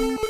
you.